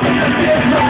Gracias.